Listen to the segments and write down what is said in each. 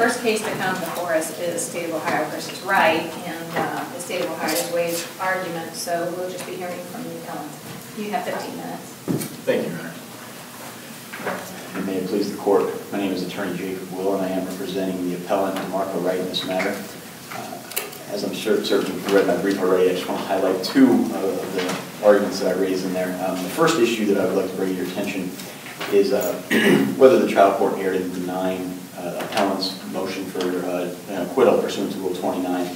first case to come before us is State of Ohio versus Wright, and uh, the State of Ohio has waived argument, so we'll just be hearing from the appellant. You have 15 minutes. Thank you, Your Honor. May it please the court, my name is Attorney Jacob Will, and I am representing the appellant, DeMarco Wright, in this matter. Uh, As I'm sure certain you've read my brief already, I just want to highlight two of the arguments that I raised in there. Um, The first issue that I would like to bring to your attention is uh, whether the trial court erred in denying appellant's motion for uh, an acquittal pursuant to Rule 29,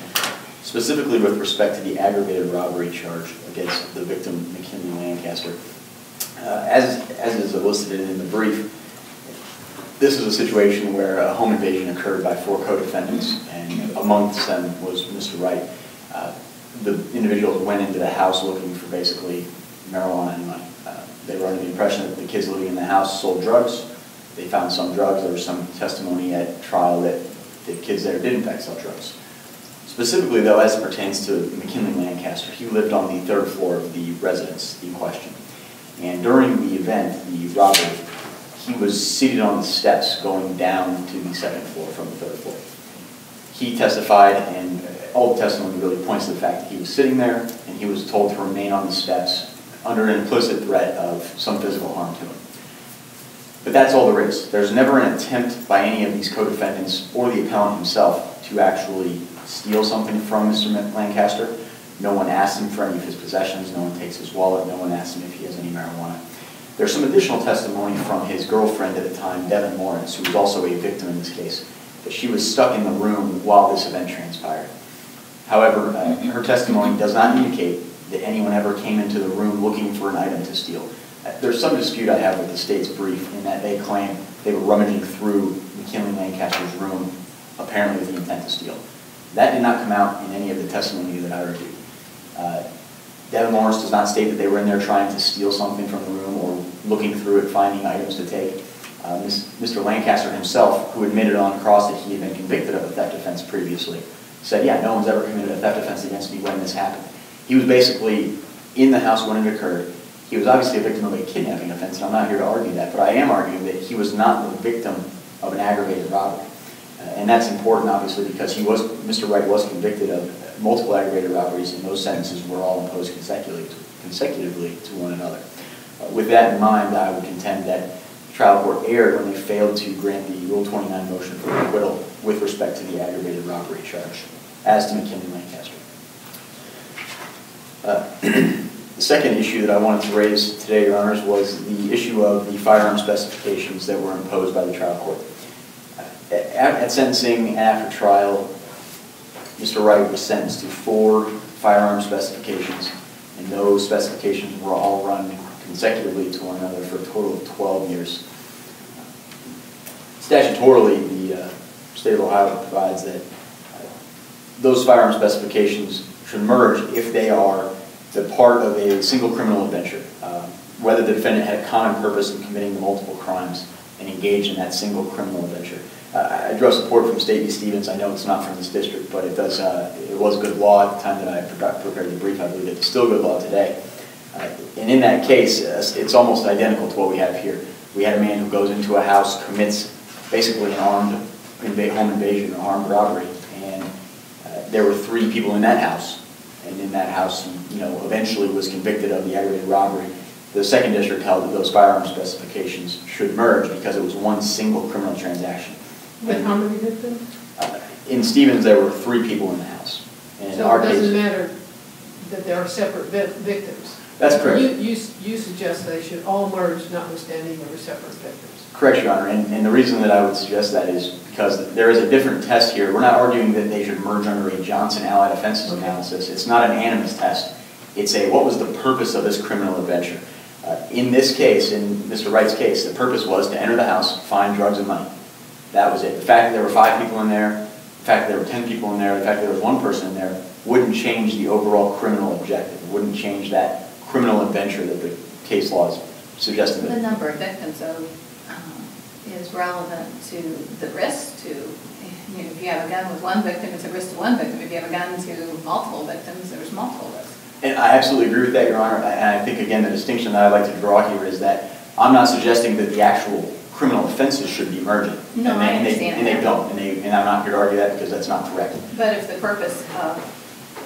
specifically with respect to the aggravated robbery charge against the victim, McKinley Lancaster. Uh, As, as is elicited in the brief, this is a situation where a home invasion occurred by four co-defendants, and amongst them was Mr. Wright. Uh, The individuals went into the house looking for basically marijuana and money. Uh, They were under the impression that the kids living in the house sold drugs. They found some drugs. There was some testimony at trial that the kids there did in fact sell drugs. Specifically, though, as it pertains to McKinley Lancaster, he lived on the third floor of the residence in question. And during the event, the robbery, he was seated on the steps going down to the second floor from the third floor. He testified, and all the testimony really points to the fact that he was sitting there, and he was told to remain on the steps under an implicit threat of some physical harm to him. But that's all there is. There's never an attempt by any of these co-defendants or the appellant himself to actually steal something from Mr. Lancaster. No one asks him for any of his possessions, no one takes his wallet, no one asks him if he has any marijuana. There's some additional testimony from his girlfriend at the time, Devin Lawrence, who was also a victim in this case, that she was stuck in the room while this event transpired. However, uh, her testimony does not indicate that anyone ever came into the room looking for an item to steal. There's some dispute I have with the state's brief in that they claim they were rummaging through McKinley Lancaster's room, apparently with the intent to steal. That did not come out in any of the testimony that I reviewed. Uh, Devin Lawrence does not state that they were in there trying to steal something from the room or looking through it, finding items to take. Uh, Mr. Lancaster himself, who admitted on cross that he had been convicted of a theft offense previously, said, yeah, no one's ever committed a theft offense against me when this happened. He was basically in the house when it occurred. He was obviously a victim of a kidnapping offense, and I'm not here to argue that, but I am arguing that he was not the victim of an aggravated robbery. Uh, And that's important, obviously, because he was, Mr. Wright was convicted of multiple aggravated robberies, and those sentences were all imposed consecutively, consecutively to one another. Uh, With that in mind, I would contend that the trial court erred when they failed to grant the Rule 29 motion for acquittal with respect to the aggravated robbery charge, as to McKinley Lancaster. Uh, The second issue that I wanted to raise today, Your Honors, was the issue of the firearm specifications that were imposed by the trial court. At at sentencing and after trial, Mr. Wright was sentenced to four firearm specifications, and those specifications were all run consecutively to one another for a total of 12 years. Statutorily, the uh, state of Ohio provides that uh, those firearm specifications should merge if they are the part of a single criminal adventure, uh, whether the defendant had a common purpose in committing the multiple crimes and engaged in that single criminal adventure. Uh, I draw support from State v. Stevens. I know it's not from this district, but it does. Uh, it was good law at the time that I prepared the brief. I believe it's still good law today. Uh, and in that case, uh, it's almost identical to what we have here. We had a man who goes into a house, commits basically an armed home invasion, an armed robbery, and uh, there were three people in that house. And in that house, he, you know, eventually was convicted of the aggravated robbery. The second district held that those firearm specifications should merge because it was one single criminal transaction. With how many victims? Uh, In Stevens, there were three people in the house. And So it doesn't case, matter that there are separate vi- victims? That's correct. You, you, you suggest they should all merge notwithstanding there were separate victims? Correct, Your Honor, and, and the reason that I would suggest that is because there is a different test here. We're not arguing that they should merge under a Johnson Allied Offenses Okay. analysis. It's not an animus test. It's a, what was the purpose of this criminal adventure? Uh, In this case, in Mr. Wright's case, the purpose was to enter the house, find drugs and money. That was it. The fact that there were five people in there, the fact that there were 10 people in there, the fact that there was one person in there, wouldn't change the overall criminal objective. It Wouldn't change that criminal adventure that the case law is suggesting. The number of victims, though, is relevant to the risk to, you know, if you have a gun with one victim, it's a risk to one victim. If you have a gun to multiple victims, there's multiple risks. And I absolutely agree with that, Your Honor. And I think, again, the distinction that I'd like to draw here is that I'm not suggesting that the actual criminal offenses should be merging. No, And they- I and they- And they don't. And they, and I'm not here to argue that because that's not correct. But if the purpose of,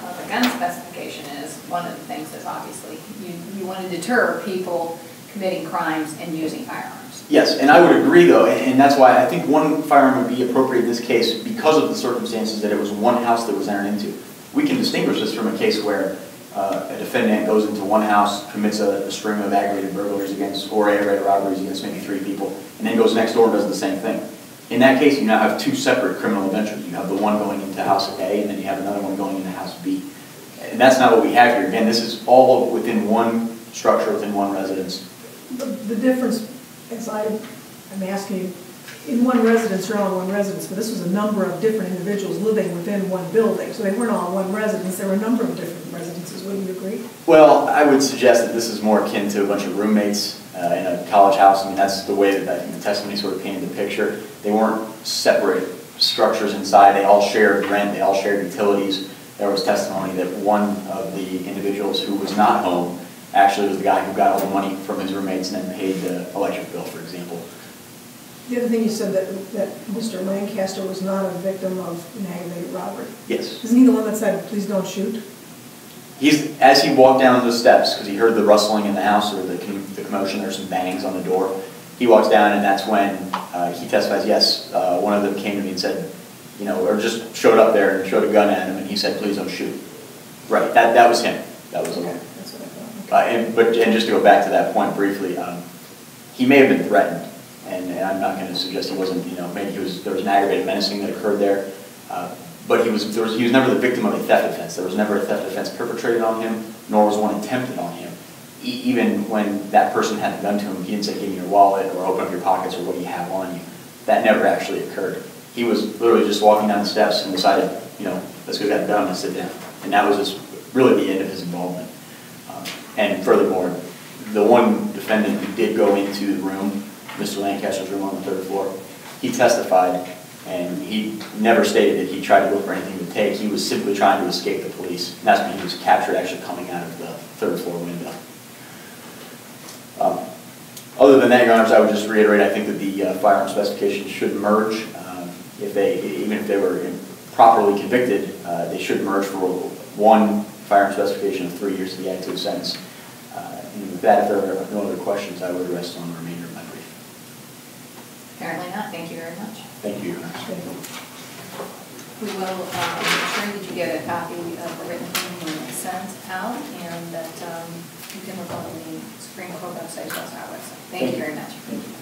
of a gun specification is, one of the things is obviously, you, you want to deter people committing crimes and using firearms. Yes, and I would agree though, and that's why I think one firearm would be appropriate in this case because of the circumstances that it was one house that was entered into. We can distinguish this from a case where uh, a defendant goes into one house, commits a a string of aggravated burglaries against, or aggravated robberies against maybe three people, and then goes next door and does the same thing. In that case, you now have two separate criminal adventures. You have the one going into house A, and then you have another one going into house B. And that's not what we have here. Again, this is all within one structure, within one residence. The the difference, as I am asking, in one residence, you're all one residence, but this was a number of different individuals living within one building. So they weren't all one residence, there were a number of different residences, wouldn't you agree? Well, I would suggest that this is more akin to a bunch of roommates uh, in a college house. I mean, that's the way that I think the testimony sort of painted the picture. They weren't separate structures inside, they all shared rent, they all shared utilities. There was testimony that one of the individuals who was not home actually was the guy who got all the money from his roommates and then paid the electric bill, for example. The other thing you said that, that Mr. Lancaster was not a victim of an aggravated robbery. Yes. Isn't he the one that said, please don't shoot? He's, as he walked down the steps, because he heard the rustling in the house or the the commotion, there's some bangs on the door. He walks down and that's when uh, he testifies, yes, uh, one of them came to me and said, you know, or just showed up there and showed a gun at him and he said, please don't shoot. Right, that, that was him. That was Okay, him. Uh, and, but, and just to go back to that point briefly, um, he may have been threatened, and, and I'm not gonna suggest he wasn't, you know, maybe he was, there was an aggravated menacing that occurred there. Uh, But he was, there was, he was never the victim of a theft offense. There was never a theft offense perpetrated on him, nor was one attempted on him. E- even when that person had the gun to him, he didn't say, give me your wallet, or open up your pockets, or what do you have on you. That never actually occurred. He was literally just walking down the steps and decided, you know, let's go get a gun and sit down. And that was just really the end of his involvement. And furthermore, the one defendant who did go into the room, Mr. Lancaster's room on the third floor, he testified, and he never stated that he tried to look for anything to take. He was simply trying to escape the police. And that's when he was captured actually coming out of the third floor window. Um, Other than that, Your Honors, I would just reiterate, I think that the uh, firearm specifications should merge. Um, If they, even if they were properly convicted, uh, they should merge for one firearm specification of three years to the active sentence. And with that, if there are no other questions, I would rest on the remainder of my brief. Apparently not, thank you very much. Thank you, Your Honors. We will, um, make sure that you get a copy of the written opinion sent out, and that, um, you can look on the Supreme Court website, as well as our website. Thank you very much. Thank you.